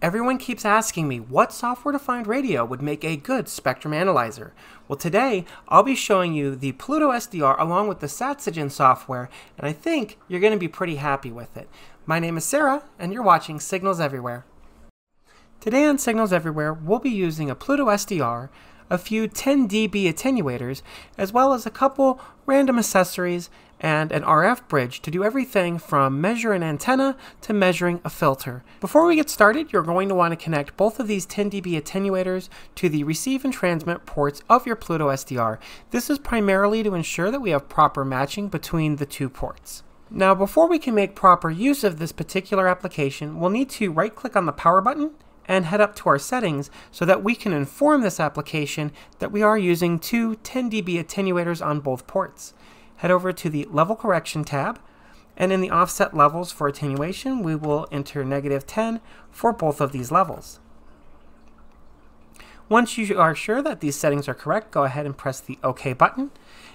Everyone keeps asking me what software-defined radio would make a good spectrum analyzer. Well today, I'll be showing you the Pluto SDR along with the SATSAGEN software, and I think you're going to be pretty happy with it. My name is Sarah, and you're watching Signals Everywhere. Today on Signals Everywhere, we'll be using a Pluto SDR, a few 10 dB attenuators, as well as a couple random accessories and an RF bridge to do everything from measure an antenna to measuring a filter. Before we get started, you're going to want to connect both of these 10 dB attenuators to the receive and transmit ports of your Pluto SDR. This is primarily to ensure that we have proper matching between the two ports. Now before we can make proper use of this particular application, we'll need to right click on the power button and head up to our settings so that we can inform this application that we are using two 10 dB attenuators on both ports head over to the Level Correction tab, and in the offset levels for attenuation, we will enter negative 10 for both of these levels. Once you are sure that these settings are correct, go ahead and press the OK button.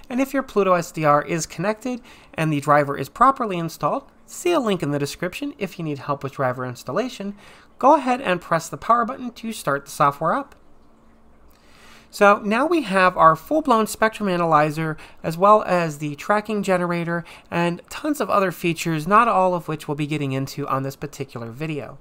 And if your Pluto SDR is connected and the driver is properly installed, see a link in the description if you need help with driver installation, go ahead and press the power button to start the software up. So now we have our full-blown spectrum analyzer as well as the tracking generator and tons of other features, not all of which we'll be getting into on this particular video.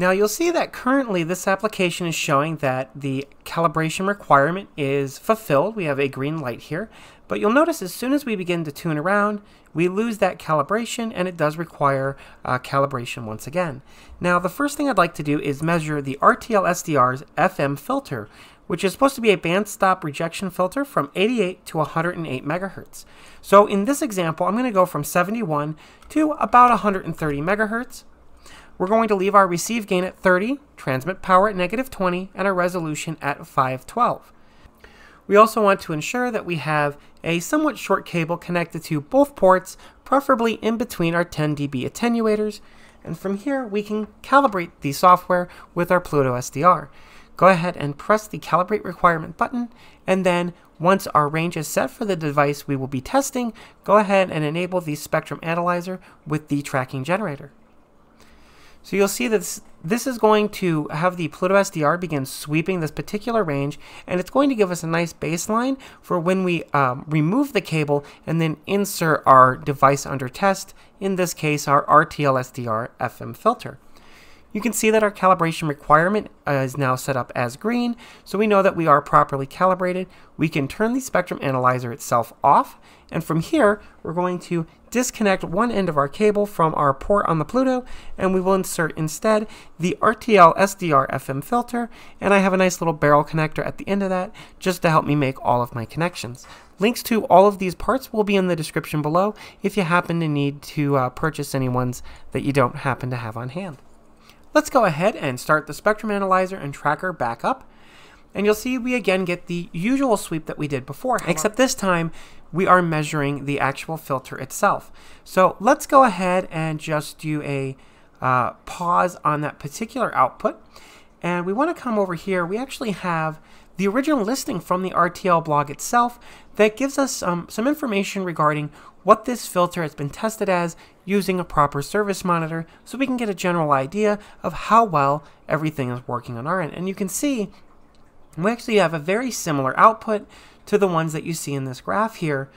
Now you'll see that currently this application is showing that the calibration requirement is fulfilled. We have a green light here, but you'll notice as soon as we begin to tune around, we lose that calibration and it does require uh, calibration once again. Now the first thing I'd like to do is measure the RTL SDR's FM filter, which is supposed to be a band stop rejection filter from 88 to 108 megahertz. So in this example, I'm going to go from 71 to about 130 megahertz. We're going to leave our receive gain at 30, transmit power at negative 20, and our resolution at 512. We also want to ensure that we have a somewhat short cable connected to both ports, preferably in between our 10 dB attenuators, and from here we can calibrate the software with our Pluto SDR go ahead and press the calibrate requirement button and then once our range is set for the device we will be testing, go ahead and enable the spectrum analyzer with the tracking generator. So you'll see that this, this, is going to have the Pluto SDR begin sweeping this particular range, and it's going to give us a nice baseline for when we um, remove the cable and then insert our device under test, in this case our RTL SDR FM filter. You can see that our calibration requirement uh, is now set up as green, so we know that we are properly calibrated. We can turn the spectrum analyzer itself off, and from here, we're going to disconnect one end of our cable from our port on the Pluto, and we will insert instead the RTL SDR FM filter, and I have a nice little barrel connector at the end of that, just to help me make all of my connections. Links to all of these parts will be in the description below if you happen to need to uh, purchase any ones that you don't happen to have on hand. Let's go ahead and start the spectrum analyzer and tracker back up. And you'll see we again get the usual sweep that we did before, except this time we are measuring the actual filter itself. So let's go ahead and just do a uh, pause on that particular output. And we want to come over here. We actually have the original listing from the RTL blog itself that gives us um, some information regarding what this filter has been tested as using a proper service monitor so we can get a general idea of how well everything is working on our end. And you can see we actually have a very similar output to the ones that you see in this graph here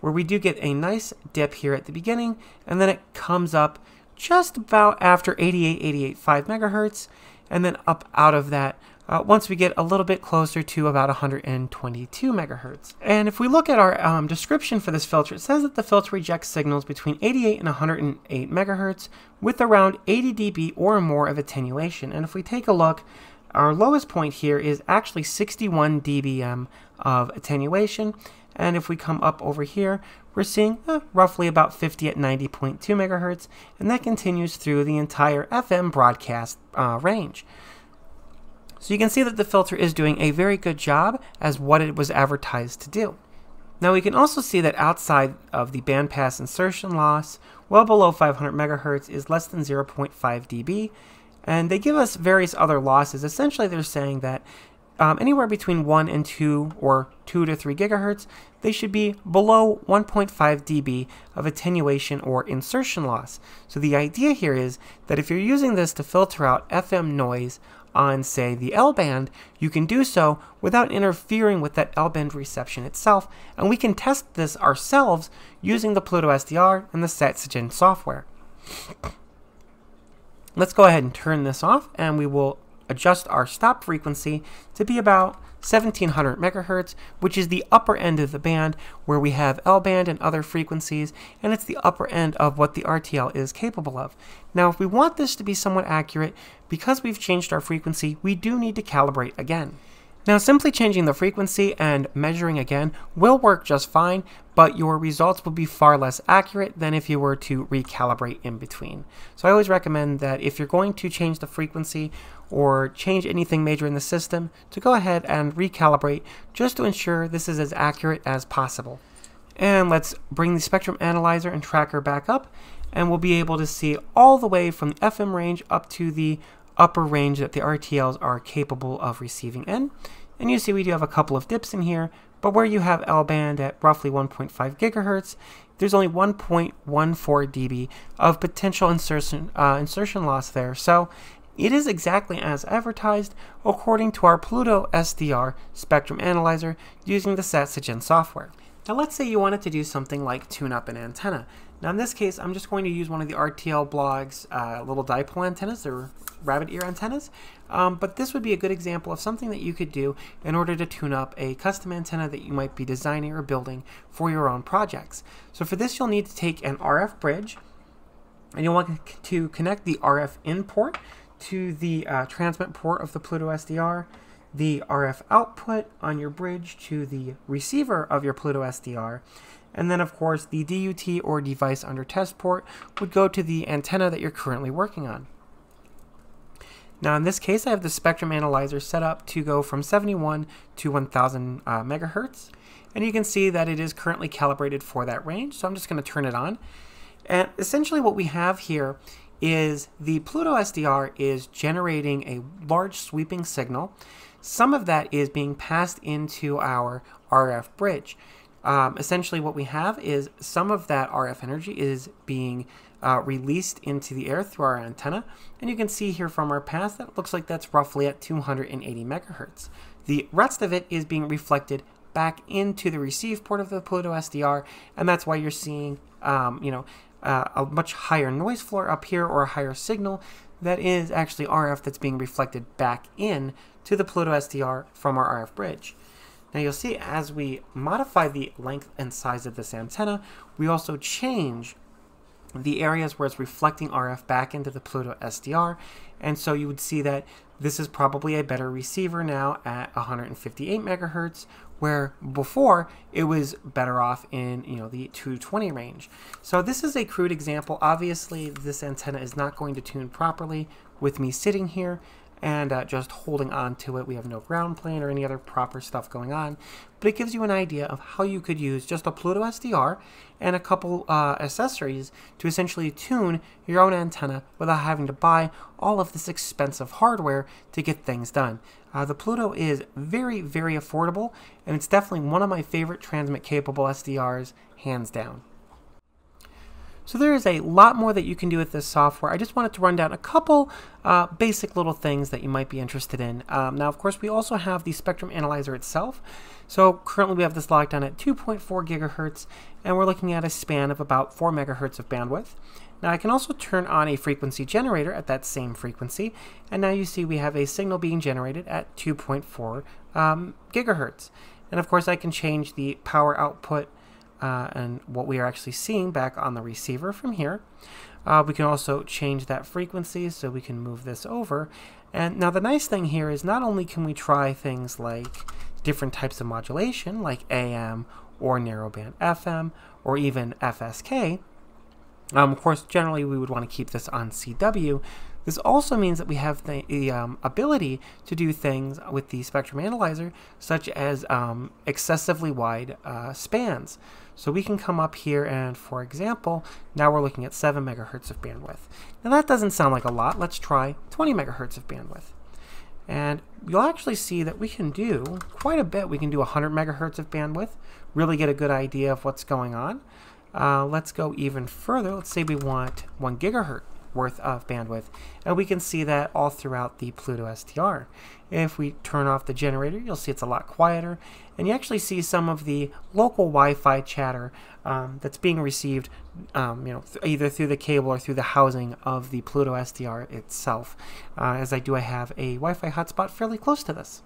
where we do get a nice dip here at the beginning and then it comes up just about after 88, 88.5 megahertz and then up out of that uh, once we get a little bit closer to about 122 megahertz. And if we look at our um, description for this filter, it says that the filter rejects signals between 88 and 108 megahertz with around 80 dB or more of attenuation. And if we take a look, our lowest point here is actually 61 dBm of attenuation. And if we come up over here, we're seeing uh, roughly about 50 at 90.2 megahertz, and that continues through the entire FM broadcast uh, range. So you can see that the filter is doing a very good job as what it was advertised to do. Now we can also see that outside of the bandpass insertion loss, well below 500 megahertz is less than 0.5 dB, and they give us various other losses. Essentially they're saying that um, anywhere between 1 and 2 or 2 to 3 gigahertz, they should be below 1.5 dB of attenuation or insertion loss. So the idea here is that if you're using this to filter out FM noise on, say, the L band, you can do so without interfering with that L band reception itself, and we can test this ourselves using the Pluto SDR and the SATSAGEN software. Let's go ahead and turn this off, and we will adjust our stop frequency to be about 1700 megahertz, which is the upper end of the band where we have L band and other frequencies, and it's the upper end of what the RTL is capable of. Now, if we want this to be somewhat accurate, because we've changed our frequency, we do need to calibrate again. Now simply changing the frequency and measuring again will work just fine, but your results will be far less accurate than if you were to recalibrate in between. So I always recommend that if you're going to change the frequency or change anything major in the system, to go ahead and recalibrate just to ensure this is as accurate as possible. And let's bring the spectrum analyzer and tracker back up and we'll be able to see all the way from the FM range up to the upper range that the RTLs are capable of receiving in. And you see we do have a couple of dips in here, but where you have L-band at roughly 1.5 gigahertz, there's only 1.14 dB of potential insertion, uh, insertion loss there. So it is exactly as advertised according to our Pluto SDR spectrum analyzer using the SATSAGEN software. Now let's say you wanted to do something like tune up an antenna. Now in this case, I'm just going to use one of the RTL blog's uh, little dipole antennas. They're rabbit ear antennas. Um, but this would be a good example of something that you could do in order to tune up a custom antenna that you might be designing or building for your own projects. So for this, you'll need to take an RF bridge and you'll want to connect the RF in port to the uh, transmit port of the Pluto SDR, the RF output on your bridge to the receiver of your Pluto SDR, and then of course the DUT or device under test port would go to the antenna that you're currently working on. Now in this case, I have the spectrum analyzer set up to go from 71 to 1000 uh, megahertz. And you can see that it is currently calibrated for that range. So I'm just going to turn it on. And essentially what we have here is the Pluto SDR is generating a large sweeping signal. Some of that is being passed into our RF bridge. Um, essentially what we have is some of that RF energy is being uh, released into the air through our antenna. And you can see here from our path that looks like that's roughly at 280 megahertz. The rest of it is being reflected back into the receive port of the Pluto SDR, and that's why you're seeing, um, you know, uh, a much higher noise floor up here or a higher signal that is actually RF that's being reflected back in to the Pluto SDR from our RF bridge. Now you'll see as we modify the length and size of this antenna, we also change the areas where it's reflecting RF back into the Pluto SDR. And so you would see that this is probably a better receiver now at 158 megahertz, where before it was better off in you know the 220 range. So this is a crude example. Obviously, this antenna is not going to tune properly with me sitting here and uh, just holding on to it. We have no ground plane or any other proper stuff going on, but it gives you an idea of how you could use just a Pluto SDR and a couple uh, accessories to essentially tune your own antenna without having to buy all of this expensive hardware to get things done. Uh, the Pluto is very, very affordable, and it's definitely one of my favorite transmit capable SDRs, hands down. So there is a lot more that you can do with this software. I just wanted to run down a couple uh, basic little things that you might be interested in. Um, now, of course, we also have the spectrum analyzer itself. So currently we have this locked down at 2.4 gigahertz, and we're looking at a span of about 4 megahertz of bandwidth. Now I can also turn on a frequency generator at that same frequency, and now you see we have a signal being generated at 2.4 um, gigahertz. And of course I can change the power output uh, and what we are actually seeing back on the receiver from here. Uh, we can also change that frequency so we can move this over. And now the nice thing here is not only can we try things like different types of modulation like AM or narrowband FM or even FSK, um, of course generally we would want to keep this on CW, this also means that we have the, the um, ability to do things with the spectrum analyzer, such as um, excessively wide uh, spans. So we can come up here and, for example, now we're looking at 7 megahertz of bandwidth. Now that doesn't sound like a lot. Let's try 20 megahertz of bandwidth. And you'll actually see that we can do quite a bit. We can do 100 megahertz of bandwidth, really get a good idea of what's going on. Uh, let's go even further. Let's say we want 1 gigahertz worth of bandwidth. And we can see that all throughout the Pluto SDR. If we turn off the generator, you'll see it's a lot quieter. And you actually see some of the local Wi-Fi chatter um, that's being received um, you know, th either through the cable or through the housing of the Pluto SDR itself. Uh, as I do, I have a Wi-Fi hotspot fairly close to this.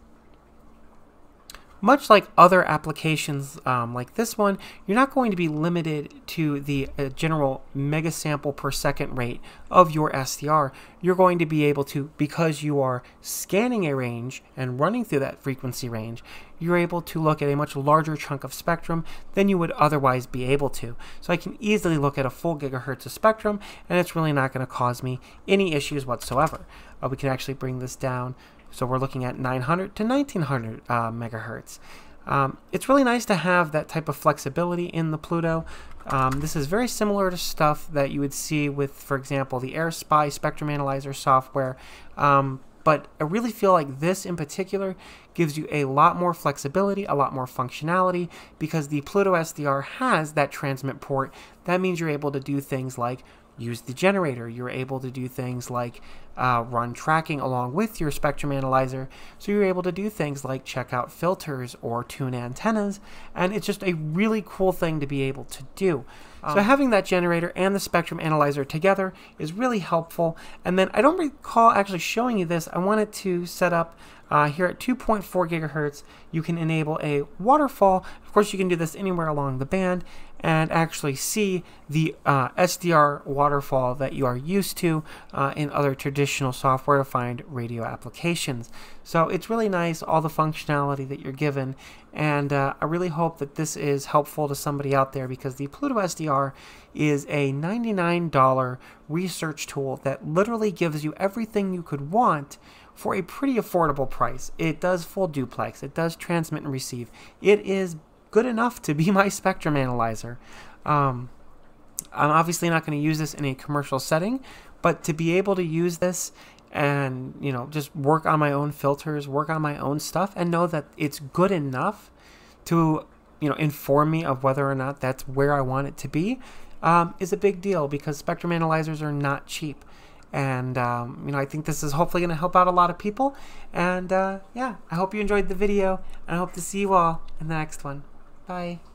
Much like other applications um, like this one, you're not going to be limited to the uh, general megasample per second rate of your SDR. You're going to be able to, because you are scanning a range and running through that frequency range, you're able to look at a much larger chunk of spectrum than you would otherwise be able to. So I can easily look at a full gigahertz of spectrum, and it's really not going to cause me any issues whatsoever. Uh, we can actually bring this down so we're looking at 900 to 1900 uh, megahertz. Um, it's really nice to have that type of flexibility in the Pluto. Um, this is very similar to stuff that you would see with, for example, the AirSpy Spectrum Analyzer software. Um, but I really feel like this in particular gives you a lot more flexibility, a lot more functionality, because the Pluto SDR has that transmit port. That means you're able to do things like use the generator. You're able to do things like uh, run tracking along with your spectrum analyzer. So you're able to do things like check out filters or tune antennas. And it's just a really cool thing to be able to do. Um, so having that generator and the spectrum analyzer together is really helpful. And then I don't recall actually showing you this. I wanted to set up uh, here at 2.4 gigahertz, you can enable a waterfall. Of course, you can do this anywhere along the band and actually see the uh, SDR waterfall that you are used to uh, in other traditional software-defined radio applications. So it's really nice, all the functionality that you're given, and uh, I really hope that this is helpful to somebody out there because the Pluto SDR is a $99 research tool that literally gives you everything you could want for a pretty affordable price. It does full duplex, it does transmit and receive. It is good enough to be my spectrum analyzer. Um, I'm obviously not going to use this in a commercial setting, but to be able to use this and you know just work on my own filters, work on my own stuff, and know that it's good enough to you know inform me of whether or not that's where I want it to be um, is a big deal because spectrum analyzers are not cheap. And, um, you know, I think this is hopefully going to help out a lot of people. And, uh, yeah, I hope you enjoyed the video. And I hope to see you all in the next one. Bye.